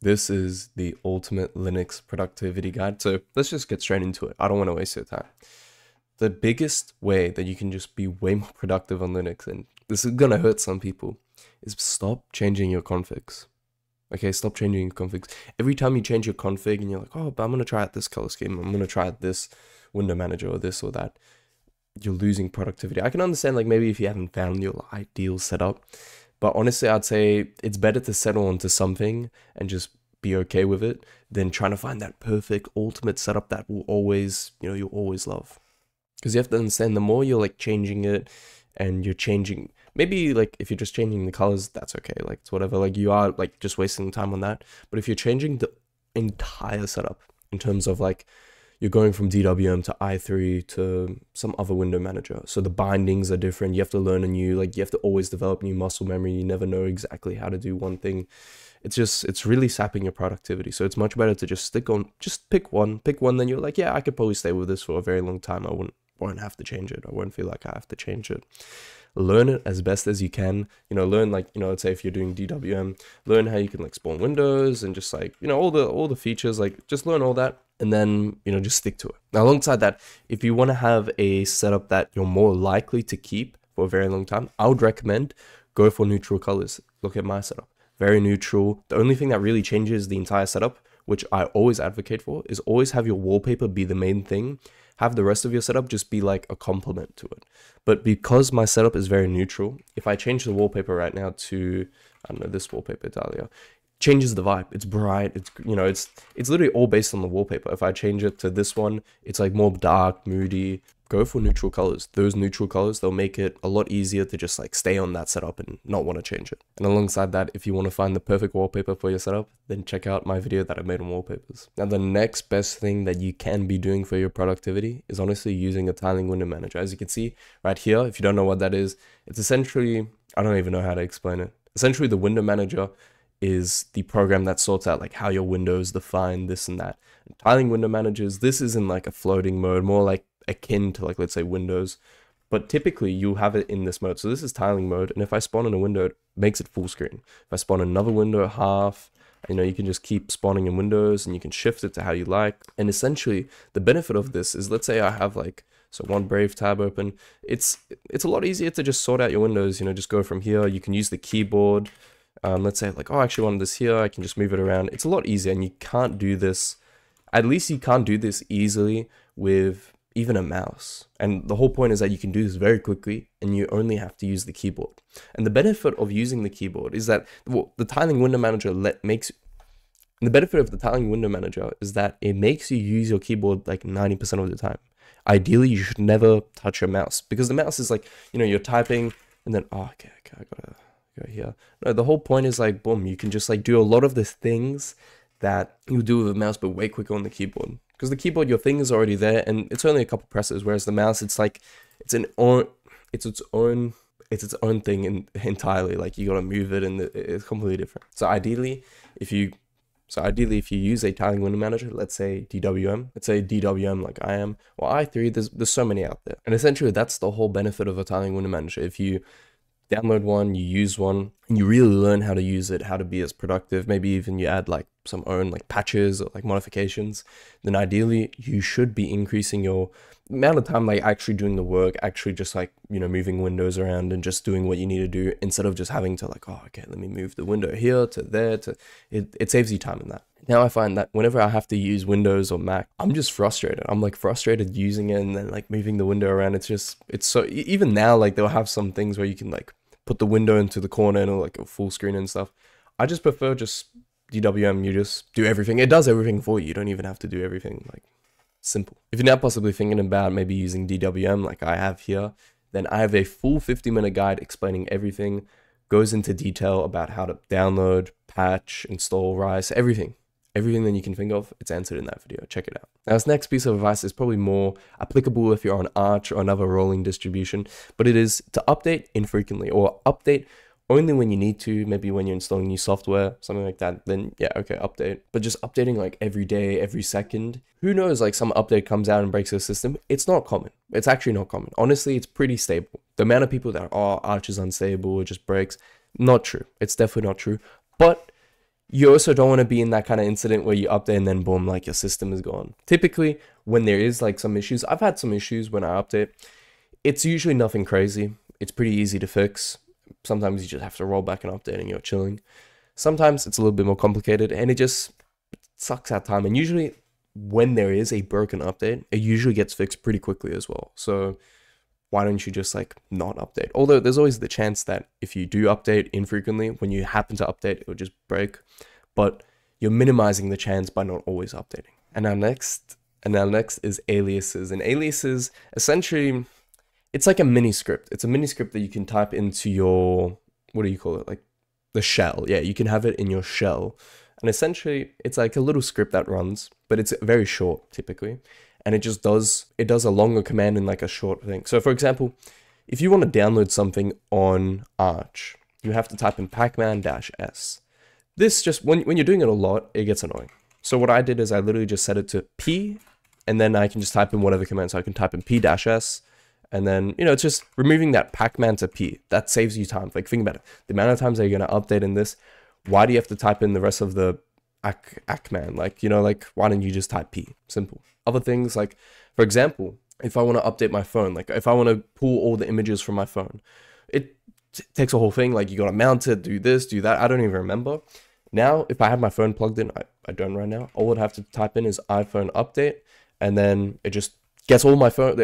This is the ultimate Linux productivity guide. So let's just get straight into it. I don't want to waste your time. The biggest way that you can just be way more productive on Linux, and this is going to hurt some people, is stop changing your configs. Okay, stop changing your configs. Every time you change your config and you're like, oh, but I'm going to try out this color scheme, I'm going to try out this window manager or this or that, you're losing productivity. I can understand, like, maybe if you haven't found your ideal setup, but honestly, I'd say it's better to settle onto something and just be okay with it than trying to find that perfect ultimate setup that will always, you know, you'll always love. Because you have to understand the more you're like changing it and you're changing, maybe like if you're just changing the colors, that's okay. Like it's whatever. Like you are like just wasting time on that. But if you're changing the entire setup in terms of like you're going from DWM to i3 to some other window manager. So the bindings are different. You have to learn a new, like you have to always develop new muscle memory. You never know exactly how to do one thing. It's just, it's really sapping your productivity. So it's much better to just stick on, just pick one, pick one. Then you're like, yeah, I could probably stay with this for a very long time. I wouldn't, won't have to change it. I won't feel like I have to change it learn it as best as you can. You know learn like you know let's say if you're doing dwm learn how you can like spawn windows and just like you know all the all the features like just learn all that and then you know just stick to it. Now alongside that if you want to have a setup that you're more likely to keep for a very long time i would recommend go for neutral colors. Look at my setup. Very neutral. The only thing that really changes the entire setup which i always advocate for is always have your wallpaper be the main thing have the rest of your setup just be like a complement to it but because my setup is very neutral if i change the wallpaper right now to i don't know this wallpaper dahlia changes the vibe. It's bright. It's you know, it's it's literally all based on the wallpaper. If I change it to this one, it's like more dark, moody. Go for neutral colors. Those neutral colors, they'll make it a lot easier to just like stay on that setup and not want to change it. And alongside that, if you want to find the perfect wallpaper for your setup, then check out my video that I made on wallpapers. Now, the next best thing that you can be doing for your productivity is honestly using a tiling window manager. As you can see right here, if you don't know what that is, it's essentially, I don't even know how to explain it. Essentially, the window manager is the program that sorts out like how your windows define this and that. And tiling window managers, this is in like a floating mode, more like akin to like let's say Windows. But typically you have it in this mode. So this is tiling mode, and if I spawn in a window, it makes it full screen. If I spawn another window half, you know, you can just keep spawning in windows and you can shift it to how you like. And essentially the benefit of this is let's say I have like so one Brave tab open. It's it's a lot easier to just sort out your windows, you know, just go from here. You can use the keyboard um, let's say like, oh, I actually wanted this here. I can just move it around. It's a lot easier and you can't do this. At least you can't do this easily with even a mouse. And the whole point is that you can do this very quickly and you only have to use the keyboard. And the benefit of using the keyboard is that well, the tiling window manager let makes the benefit of the tiling window manager is that it makes you use your keyboard like 90% of the time. Ideally, you should never touch your mouse because the mouse is like, you know, you're typing and then, oh, okay, okay, I gotta go here. No, the whole point is like, boom, you can just like do a lot of the things that you do with a mouse, but way quicker on the keyboard. Because the keyboard, your thing is already there, and it's only a couple presses. Whereas the mouse, it's like, it's an own, it's its own, it's its own thing in, entirely. Like you gotta move it, and it's completely different. So ideally, if you, so ideally, if you use a tiling window manager, let's say DWM, let's say DWM like I am, or i3, there's there's so many out there, and essentially that's the whole benefit of a tiling window manager. If you download one, you use one, and you really learn how to use it, how to be as productive. Maybe even you add like some own like patches or like modifications. Then ideally, you should be increasing your amount of time like actually doing the work, actually just like you know moving windows around and just doing what you need to do instead of just having to like oh okay let me move the window here to there to it. It saves you time in that. Now I find that whenever I have to use Windows or Mac, I'm just frustrated. I'm like frustrated using it and then like moving the window around. It's just it's so even now like they'll have some things where you can like put the window into the corner and like a full screen and stuff. I just prefer just DWM. You just do everything. It does everything for you. You don't even have to do everything. Like simple. If you're now possibly thinking about maybe using DWM like I have here, then I have a full 50 minute guide explaining everything. Goes into detail about how to download, patch, install Rise, everything everything that you can think of, it's answered in that video. Check it out. Now, this next piece of advice is probably more applicable if you're on Arch or another rolling distribution, but it is to update infrequently or update only when you need to, maybe when you're installing new software, something like that, then yeah, okay, update. But just updating like every day, every second, who knows, like some update comes out and breaks your system. It's not common. It's actually not common. Honestly, it's pretty stable. The amount of people that are, oh, Arch is unstable, it just breaks, not true. It's definitely not true. But you also don't want to be in that kind of incident where you update and then boom, like your system is gone. Typically, when there is like some issues, I've had some issues when I update. It's usually nothing crazy. It's pretty easy to fix. Sometimes you just have to roll back and update and you're chilling. Sometimes it's a little bit more complicated and it just sucks out time. And usually, when there is a broken update, it usually gets fixed pretty quickly as well. So, why don't you just like not update? Although there's always the chance that if you do update infrequently, when you happen to update, it will just break. But you're minimizing the chance by not always updating. And our next and our next is aliases. And aliases essentially it's like a mini script. It's a mini script that you can type into your what do you call it? Like the shell. Yeah, you can have it in your shell. And essentially it's like a little script that runs, but it's very short typically and it just does it does a longer command in like a short thing. So for example, if you want to download something on Arch, you have to type in pacman-s. This just when when you're doing it a lot, it gets annoying. So what I did is I literally just set it to p and then I can just type in whatever command. So I can type in p-s and then, you know, it's just removing that pacman to p. That saves you time. Like think about it. The amount of times that you're going to update in this, why do you have to type in the rest of the ac acman? Like, you know, like why don't you just type p? Simple other things like for example if i want to update my phone like if i want to pull all the images from my phone it takes a whole thing like you got to mount it do this do that i don't even remember. Now if i have my phone plugged in i, I don't right now all i'd have to type in is iphone update and then it just gets all my phone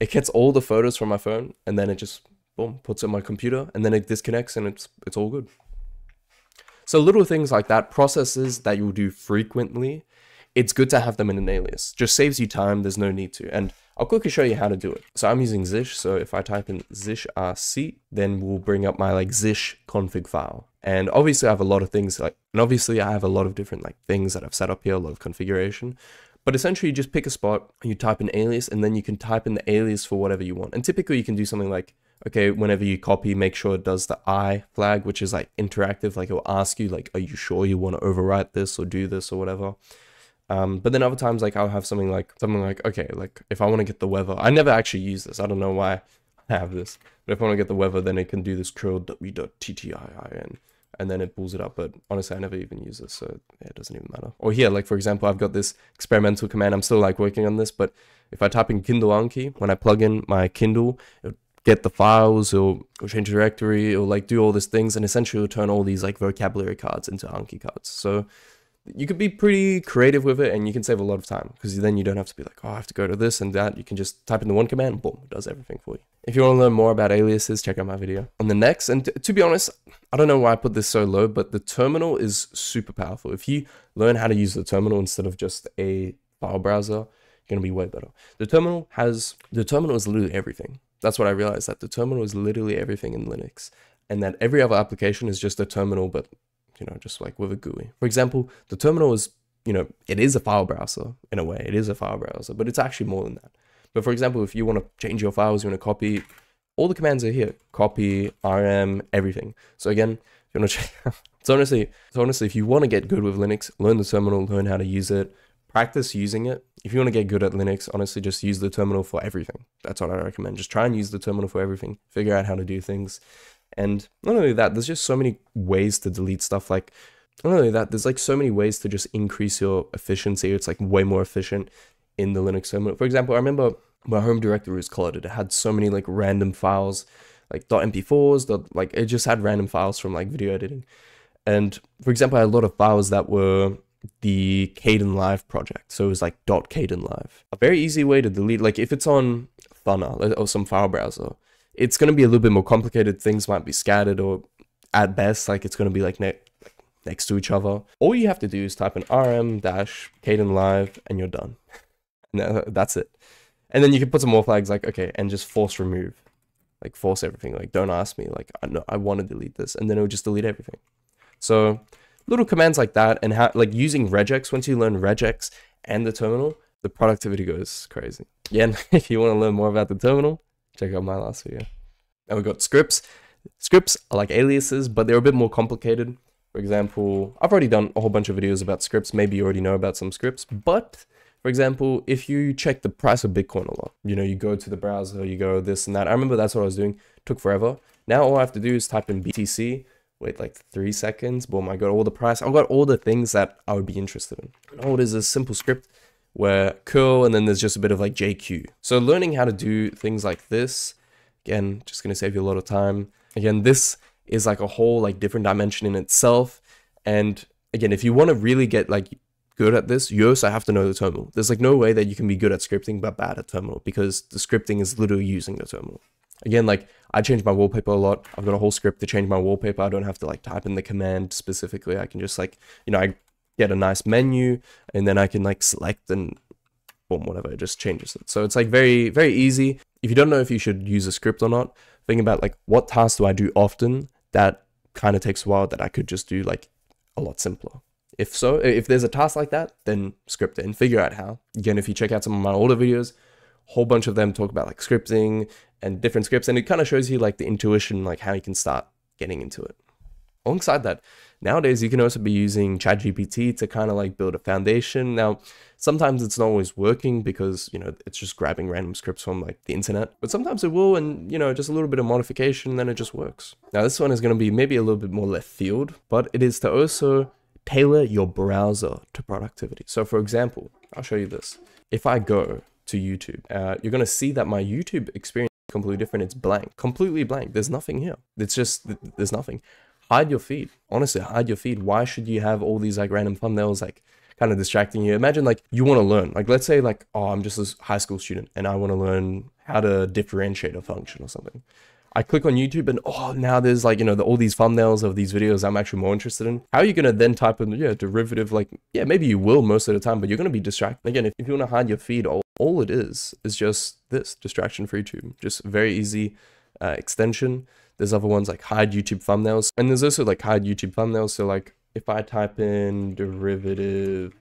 it gets all the photos from my phone and then it just boom puts it on my computer and then it disconnects and it's it's all good. So little things like that processes that you'll do frequently it's good to have them in an alias. Just saves you time, there's no need to. And I'll quickly show you how to do it. So I'm using Zsh, so if I type in zshrc, then we'll bring up my like Zsh config file. And obviously I have a lot of things like, and obviously I have a lot of different like things that I've set up here, a lot of configuration. But essentially you just pick a spot, you type an alias, and then you can type in the alias for whatever you want. And typically you can do something like, okay, whenever you copy, make sure it does the I flag, which is like interactive, like it'll ask you like, are you sure you want to overwrite this or do this or whatever. Um, but then other times, like I'll have something like something like okay, like if I want to get the weather, I never actually use this. I don't know why I have this, but if I want to get the weather, then it can do this curl wttr.in, and then it pulls it up. But honestly, I never even use this, so it doesn't even matter. Or here, like for example, I've got this experimental command. I'm still like working on this, but if I type in Kindle Anki, when I plug in my Kindle, it'll get the files, or it'll change the directory, it'll like do all these things, and essentially it'll turn all these like vocabulary cards into Anki cards. So you could be pretty creative with it and you can save a lot of time because then you don't have to be like, oh, I have to go to this and that. You can just type in the one command, boom, it does everything for you. If you want to learn more about aliases, check out my video. On the next, and to be honest, I don't know why I put this so low, but the terminal is super powerful. If you learn how to use the terminal instead of just a file browser, you're going to be way better. The terminal has, the terminal is literally everything. That's what I realized, that the terminal is literally everything in Linux and that every other application is just a terminal, but you know, just like with a GUI. For example, the terminal is, you know, it is a file browser in a way. It is a file browser, but it's actually more than that. But for example, if you want to change your files, you want to copy, all the commands are here. Copy, RM, everything. So again, if you want to check so honestly, so honestly, if you want to get good with Linux, learn the terminal, learn how to use it, practice using it. If you want to get good at Linux, honestly, just use the terminal for everything. That's what I recommend. Just try and use the terminal for everything. Figure out how to do things. And not only that, there's just so many ways to delete stuff. Like, not only that, there's like so many ways to just increase your efficiency. It's like way more efficient in the Linux terminal. For example, I remember my home directory was cluttered. It had so many like random files, like .mp4s, dot, like it just had random files from like video editing. And for example, I had a lot of files that were the Kdenlive project. So it was like .kdenlive. A very easy way to delete, like if it's on Thunar or some file browser, it's going to be a little bit more complicated. Things might be scattered or at best, like it's going to be like ne- next to each other. All you have to do is type in rm dash Kdenlive and you're done. and that's it. And then you can put some more flags like, okay, and just force remove. Like force everything. Like don't ask me. Like I know I want to delete this. And then it'll just delete everything. So little commands like that and how like using regex, once you learn regex and the terminal, the productivity goes crazy. Yeah, if you want to learn more about the terminal, check out my last video. And we got scripts. Scripts are like aliases, but they're a bit more complicated. For example, I've already done a whole bunch of videos about scripts. Maybe you already know about some scripts, but for example, if you check the price of Bitcoin a lot, you know, you go to the browser, you go this and that. I remember that's what I was doing. It took forever. Now all I have to do is type in BTC wait like three seconds. Boom, I got all the price. I got all the things that I would be interested in. And all it is a simple script where curl and then there's just a bit of like JQ. So learning how to do things like this, again, just gonna save you a lot of time. Again, this is like a whole like different dimension in itself. And again, if you want to really get like good at this, you also have to know the terminal. There's like no way that you can be good at scripting but bad at terminal because the scripting is literally using the terminal. Again, like I change my wallpaper a lot. I've got a whole script to change my wallpaper. I don't have to like type in the command specifically. I can just like, you know, I get a nice menu and then I can like select and boom, whatever, it just changes it. So it's like very, very easy. If you don't know if you should use a script or not, think about like what tasks do I do often that kind of takes a while that I could just do like a lot simpler. If so, if there's a task like that, then script it and figure out how. Again, if you check out some of my older videos, whole bunch of them talk about like scripting and different scripts, and it kind of shows you like the intuition, like how you can start getting into it. Alongside that, nowadays you can also be using ChatGPT to kind of like build a foundation. Now, sometimes it's not always working because you know it's just grabbing random scripts from like the internet, but sometimes it will, and you know just a little bit of modification, then it just works. Now, this one is going to be maybe a little bit more left field, but it is to also tailor your browser to productivity. So, for example, I'll show you this. If I go to YouTube, uh, you're going to see that my YouTube experience is completely different. It's blank, completely blank. There's nothing here. It's just, there's nothing. Hide your feed. Honestly, hide your feed. Why should you have all these like random thumbnails like kind of distracting you? Imagine like you want to learn. Like let's say like, oh, I'm just a high school student and I want to learn how to differentiate a function or something. I click on YouTube and oh, now there's like, you know, the, all these thumbnails of these videos I'm actually more interested in. How are you going to then type in, yeah, derivative? Like, yeah, maybe you will most of the time, but you're going to be distracted. Again, if, if you want to hide your feed, all, all it is is just this distraction for YouTube. Just very easy uh, extension. There's other ones like hide YouTube thumbnails. And there's also like hide YouTube thumbnails. So like if I type in derivative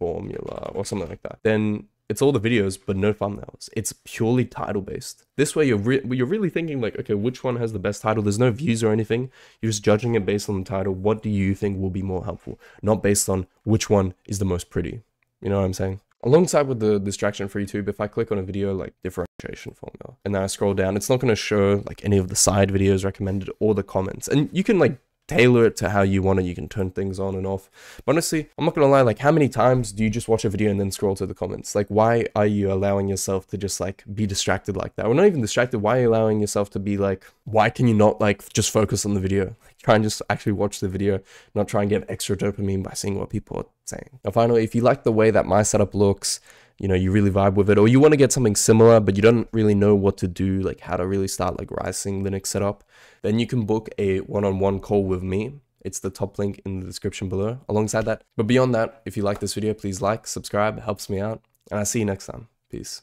formula or something like that, then it's all the videos, but no thumbnails. It's purely title based. This way, you're re- you're really thinking like, okay, which one has the best title? There's no views or anything. You're just judging it based on the title. What do you think will be more helpful? Not based on which one is the most pretty. You know what I'm saying? Alongside with the distraction for YouTube, if I click on a video like differentiation formula and then I scroll down, it's not going to show like any of the side videos recommended or the comments. And you can like tailor it to how you want it. You can turn things on and off. But honestly, I'm not gonna lie, like how many times do you just watch a video and then scroll to the comments? Like why are you allowing yourself to just like be distracted like that? We're not even distracted. Why are you allowing yourself to be like, why can you not like just focus on the video? try and just actually watch the video, not try and get extra dopamine by seeing what people are saying. Now finally, if you like the way that my setup looks, you know, you really vibe with it, or you want to get something similar, but you don't really know what to do, like how to really start like rising Linux setup, then you can book a one-on-one call with me. It's the top link in the description below alongside that. But beyond that, if you like this video, please like, subscribe, helps me out. And I'll see you next time. Peace.